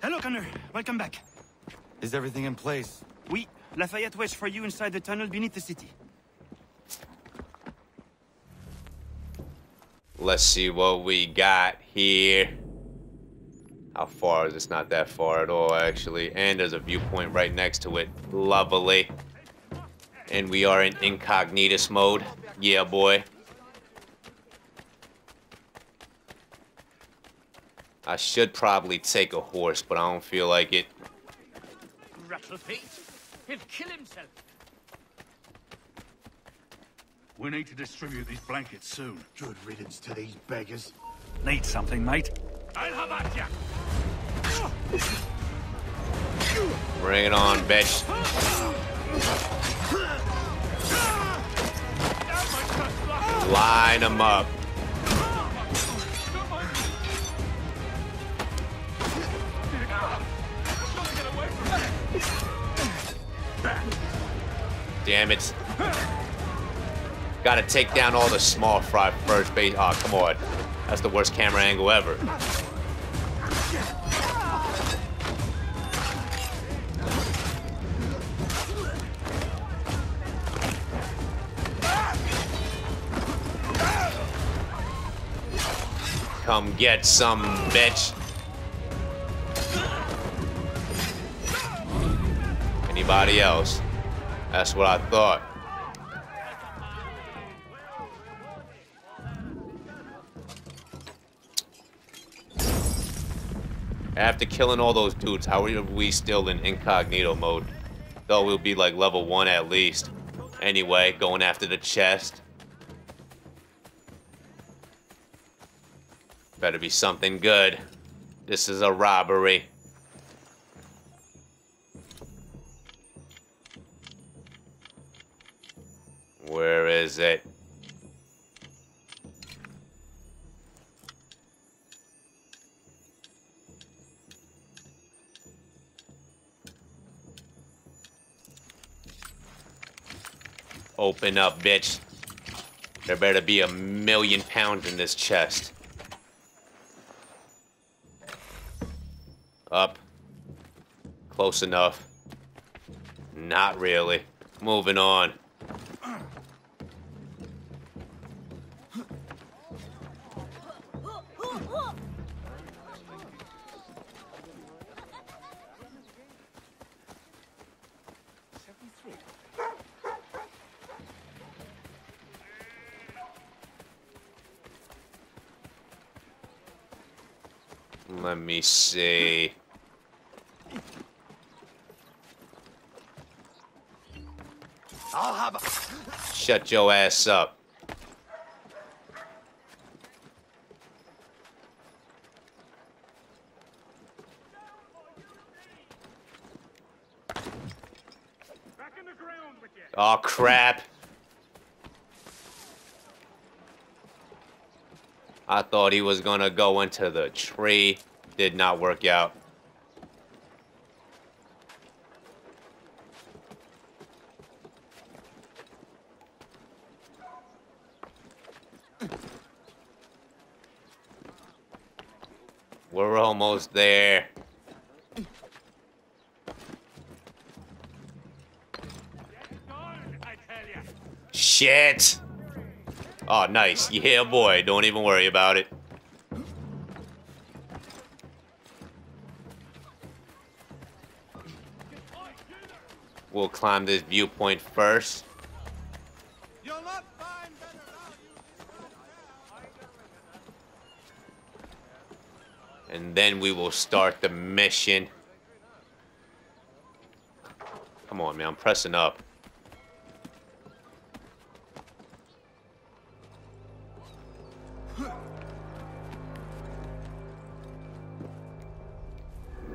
Hello, Connor. Welcome back. Is everything in place? Oui, Lafayette waits for you inside the tunnel beneath the city. Let's see what we got here. How far is this? Not that far at all, actually. And there's a viewpoint right next to it. Lovely. And we are in incognitus mode. Yeah, boy. I should probably take a horse, but I don't feel like it. Rattlefeet. He'll kill himself. We need to distribute these blankets soon. Good riddance to these beggars. Need something, mate? I'll have at ya. Bring it on, bitch. Line them up. Damn it. Gotta take down all the small fry first base. Oh, come on. That's the worst camera angle ever. Come get some, bitch. Anybody else? That's what I thought. After killing all those dudes, how are we still in incognito mode? Though we'll be like level 1 at least. Anyway, going after the chest. Better be something good. This is a robbery. Where is it? Open up, bitch. There better be a million pounds in this chest. Up. Close enough. Not really. Moving on. Let me see. I'll have. Shut your ass up. Oh, crap. I thought he was gonna go into the tree. Did not work out. We're almost there. Shit! Oh, nice. Yeah, boy. Don't even worry about it. We'll climb this viewpoint first. And then we will start the mission. Come on, man. I'm pressing up.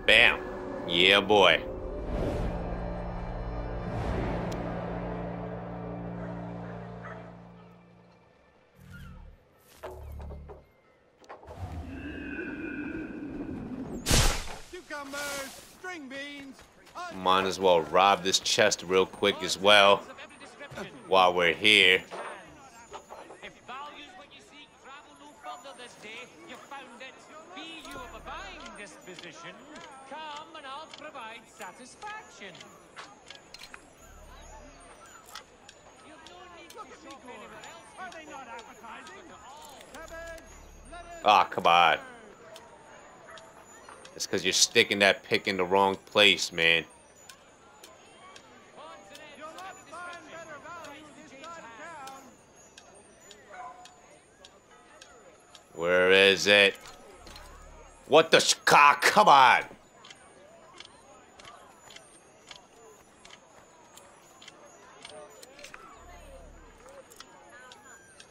Bam. Yeah, boy. As well rob this chest real quick as well while we're here. Ah, come on. It's because you're sticking that pick in the wrong place, man. Where is it? What the sh- ah, come on.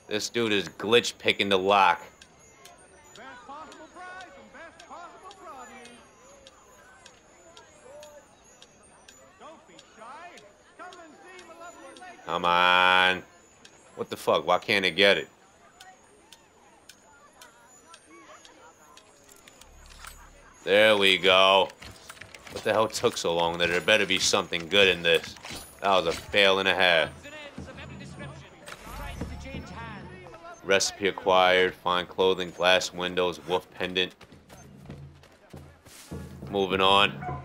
This dude is glitch picking the lock. Best possible price and best possible produce. Don't be shy. Come and see my lovely lady. Come on. What the fuck? Why can't I get it? There we go. What the hell took so long? That there better be something good in this. That was a fail and a half. Recipe acquired. Fine clothing, glass windows, wolf pendant. Moving on.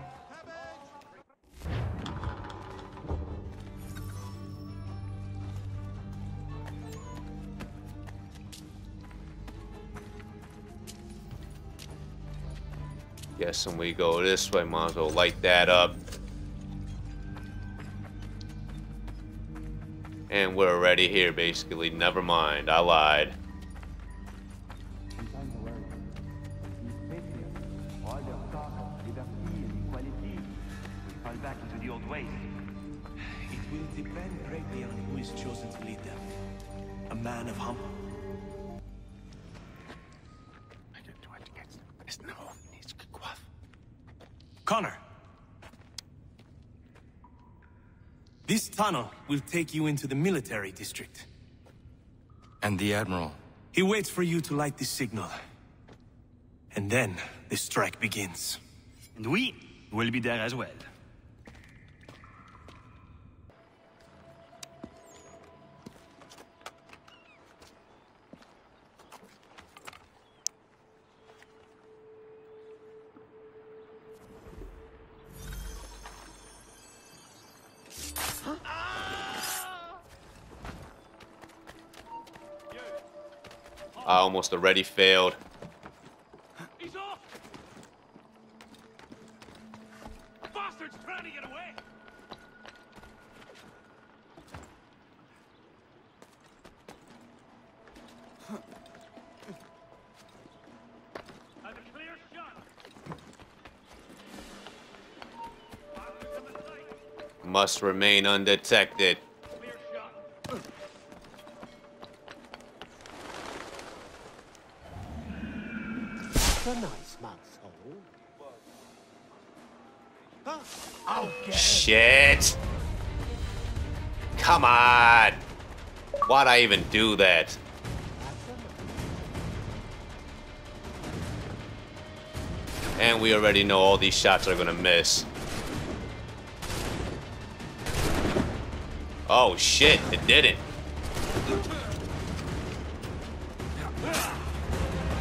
Guessing we go this way. Might as well light that up. And we're already here, basically. Never mind. I lied. fall back into the old ways. It will depend greatly on who is chosen to lead them. A man of humble. Connor. This tunnel will take you into the military district. And the Admiral. He waits for you to light the signal. And then the strike begins. And we will be there as well. Almost already failed. He's off! Bastard's trying to get away! Have a clear shot! Bastards in the sight! Must remain undetected. A nice mouthful. I'll get Shit! Come on! Why'd I even do that? And we already know all these shots are gonna miss. Oh shit, it didn't.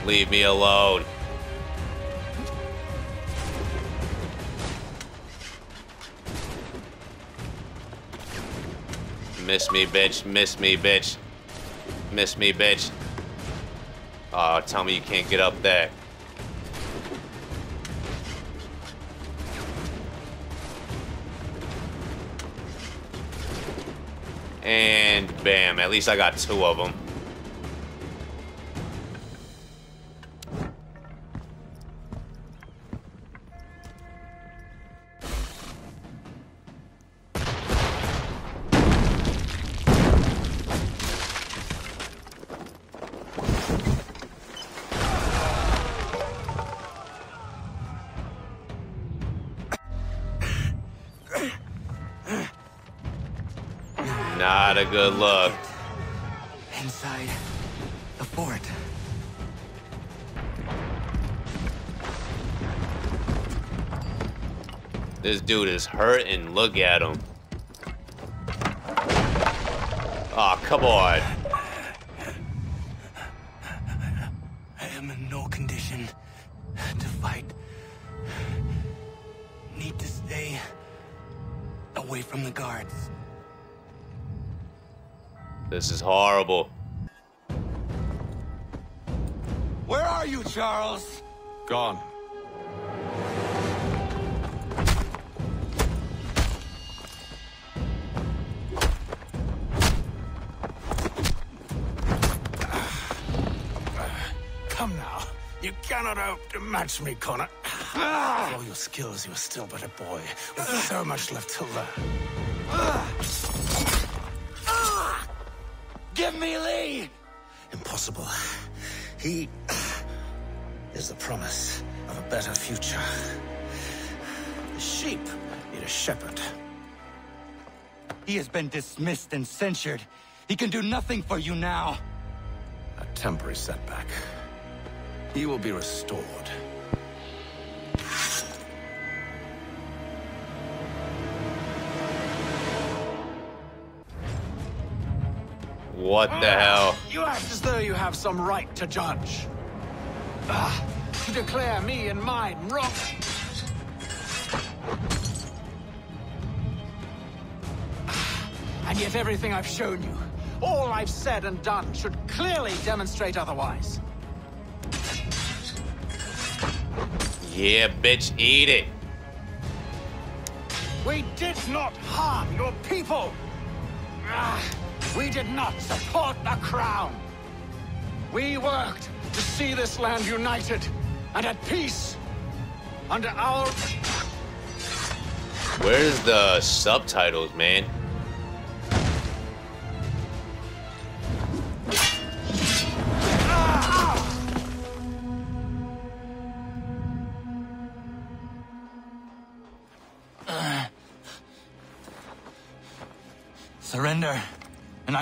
Leave me alone. Miss me, bitch. Miss me, bitch. Miss me, bitch. Oh, tell me you can't get up there. And bam, at least I got two of them. Not a good look. Inside the fort. This dude is hurting. Look at him. Oh, come on. I am in no condition to fight need to stay away from the guards. This is horrible. Where are you, Charles? Gone. Come now. You cannot hope to match me, Connor. With all your skills, you are still but a boy, with so much left to learn. Give me Lee! Impossible. He uh, is the promise of a better future. The sheep need a shepherd. He has been dismissed and censured. He can do nothing for you now. A temporary setback. He will be restored. What the hell? You act as though you have some right to judge. Ah, to declare me and mine wrong. And yet everything I've shown you, all I've said and done, should clearly demonstrate otherwise. Yeah, bitch, eat it. We did not harm your people. Ah, we did not support the crown. We worked to see this land united and at peace under our Where's the subtitles, man?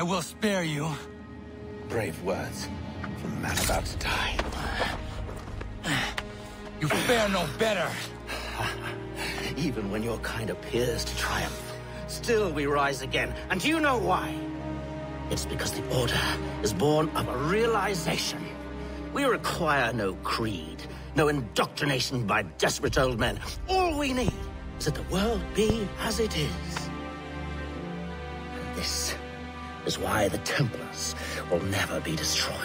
Will spare you. Brave words from a man about to die. You fare no better. Even when your kind appears to triumph, still we rise again. And do you know why? It's because the Order is born of a realization. We require no creed, no indoctrination by desperate old men. All we need is that the world be as it is. This is why the Templars will never be destroyed.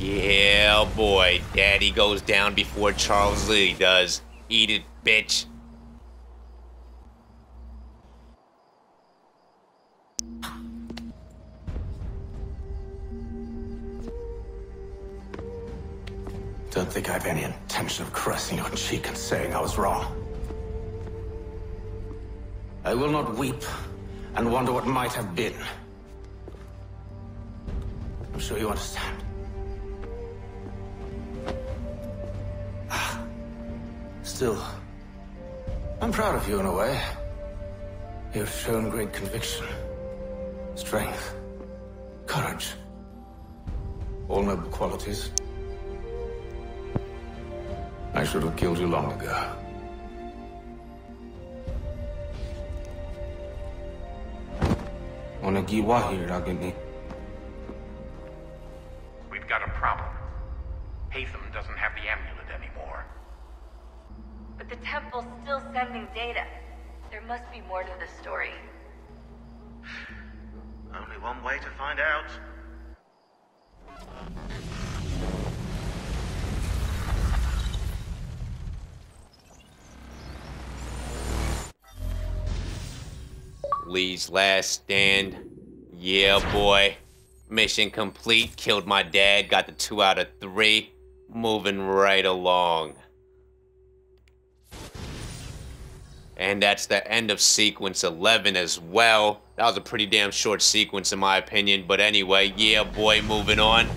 Yeah, boy. Daddy goes down before Charles Lee does. Eat it, bitch. Don't think I have any intention of caressing your cheek and saying I was wrong. I will not weep and wonder what might have been. I'm sure you understand. Ah. Still, I'm proud of you in a way. You have shown great conviction, strength, courage. All noble qualities. I should have killed you long ago. We've got a problem. Haytham doesn't have the amulet anymore. But the temple's still sending data. There must be more to the story. Only one way to find out. Lee's last stand. Yeah, boy. Mission complete. Killed my dad. Got the two out of three. Moving right along. And that's the end of sequence 11 as well. That was a pretty damn short sequence in my opinion. But anyway, yeah, boy, moving on.